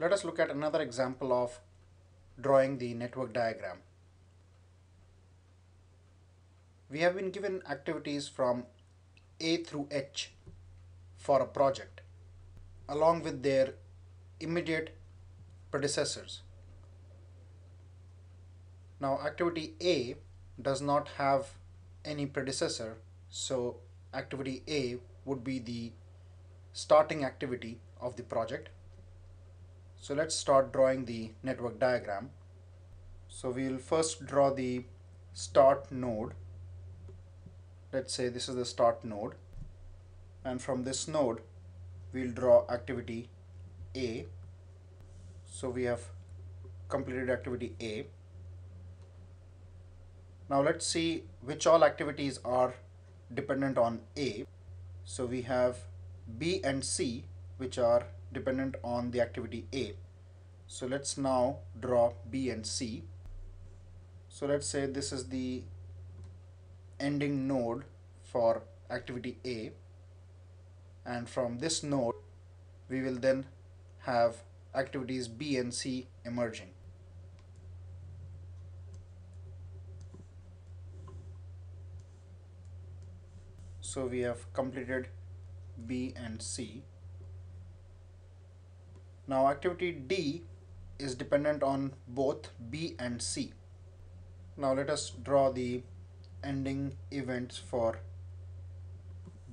Let us look at another example of drawing the network diagram. We have been given activities from A through H for a project along with their immediate predecessors. Now activity A does not have any predecessor so activity A would be the starting activity of the project. So let's start drawing the network diagram. So we'll first draw the start node. Let's say this is the start node and from this node we'll draw activity A. So we have completed activity A. Now let's see which all activities are dependent on A. So we have B and C which are dependent on the activity A. So let's now draw B and C. So let's say this is the ending node for activity A and from this node we will then have activities B and C emerging. so we have completed B and C. Now activity D is dependent on both B and C. Now let us draw the ending events for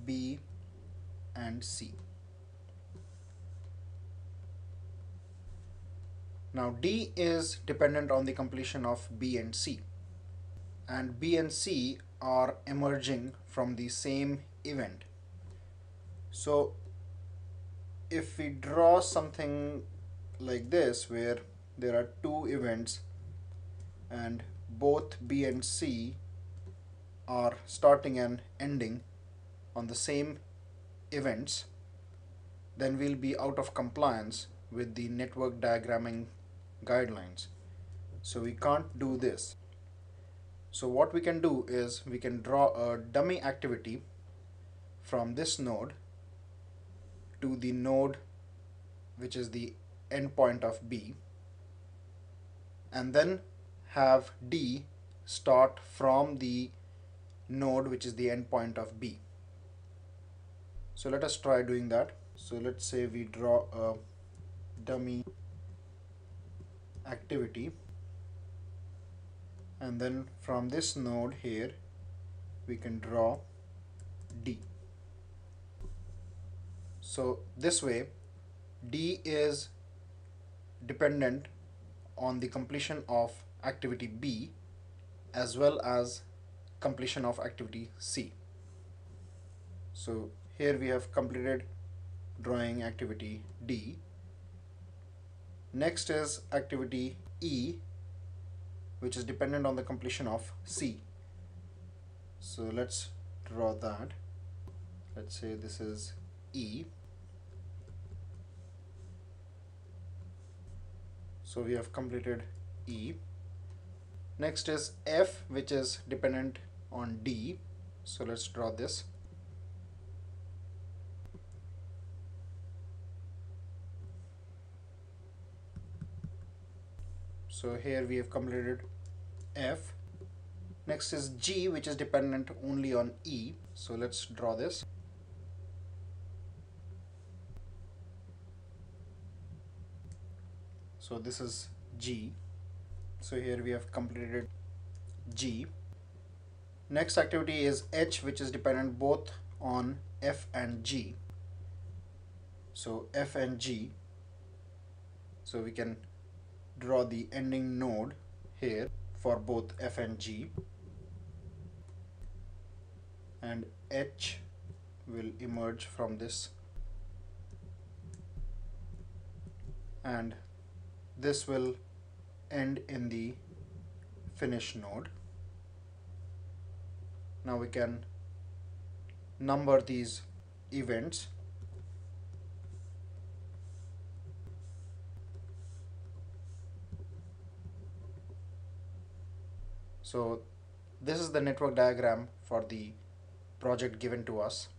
B and C. Now D is dependent on the completion of B and C and B and C are emerging from the same event. So if we draw something like this where there are two events and both B and C are starting and ending on the same events then we'll be out of compliance with the network diagramming guidelines. So we can't do this. So what we can do is we can draw a dummy activity from this node to the node which is the endpoint of B and then have D start from the node which is the endpoint of B. So let us try doing that. So let's say we draw a dummy activity and then from this node here we can draw D. So this way D is dependent on the completion of activity B as well as completion of activity C. So here we have completed drawing activity D. Next is activity E which is dependent on the completion of C. So let's draw that. Let's say this is E. So we have completed E. Next is F which is dependent on D. So let's draw this. So here we have completed F. Next is G which is dependent only on E. So let's draw this. So this is G. So here we have completed G. Next activity is H which is dependent both on F and G. So F and G. So we can draw the ending node here for both F and G and H will emerge from this and this will end in the finish node. Now we can number these events So this is the network diagram for the project given to us.